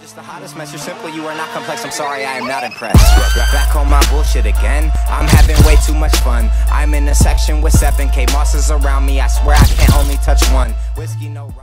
Just the hottest mess. You're simple, you are not complex. I'm sorry, I am not impressed. Back on my bullshit again. I'm having way too much fun. I'm in a section with 7K Mosses around me. I swear I can't only touch one. Whiskey, no.